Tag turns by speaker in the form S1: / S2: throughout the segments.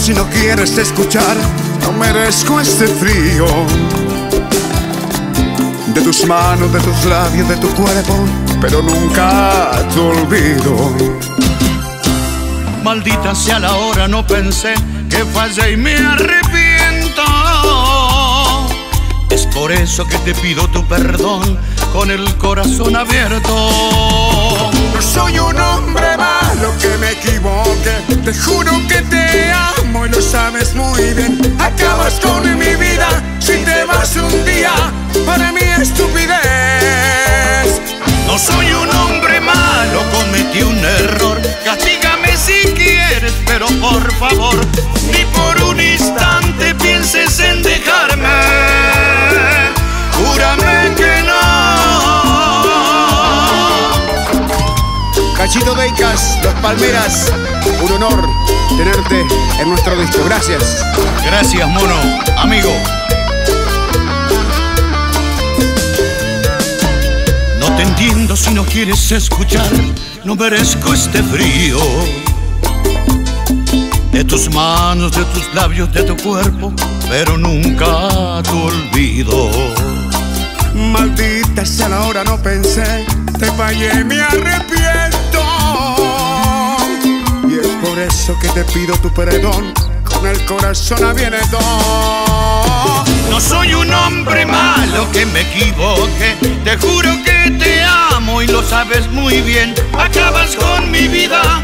S1: Si no quieres escuchar, no merezco este frío. De tus manos, de tus labios, de tu cuerpo, pero nunca te olvido.
S2: Maldita sea la hora, no pensé que fallé y me arrepiento. Es por eso que te pido tu perdón con el corazón abierto.
S1: No soy un hombre malo que me equivoque, te juro que te amo Con mi vida si te vas un día, para mí estupidez.
S2: No soy un hombre malo, cometí un error, castígame si quieres, pero por favor, ni por un instante pienses en dejarme.
S1: Cachito Deicas, Los Palmeras, un honor tenerte en nuestro disco. Gracias.
S2: Gracias, mono, amigo. No te entiendo si no quieres escuchar, no merezco este frío. De tus manos, de tus labios, de tu cuerpo, pero nunca te olvido.
S1: Maldita sea la hora, no pensé, te fallé, me arrepiento. Por eso que te pido tu perdón, con el corazón abierto.
S2: No soy un hombre malo que me equivoque, te juro que te amo y lo sabes muy bien. Acabas con mi vida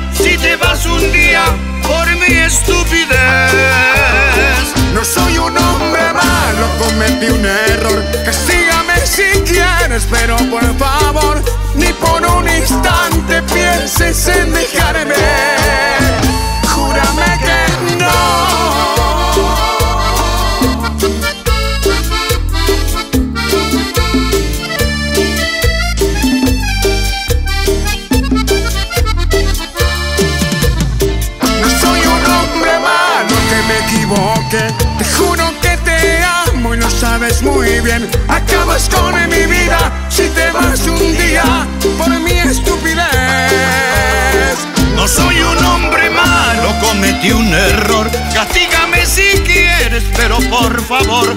S1: sabes muy bien. Acabas con mi vida si te vas un día por mi estupidez.
S2: No soy un hombre malo, cometí un error. Castígame si quieres, pero por favor,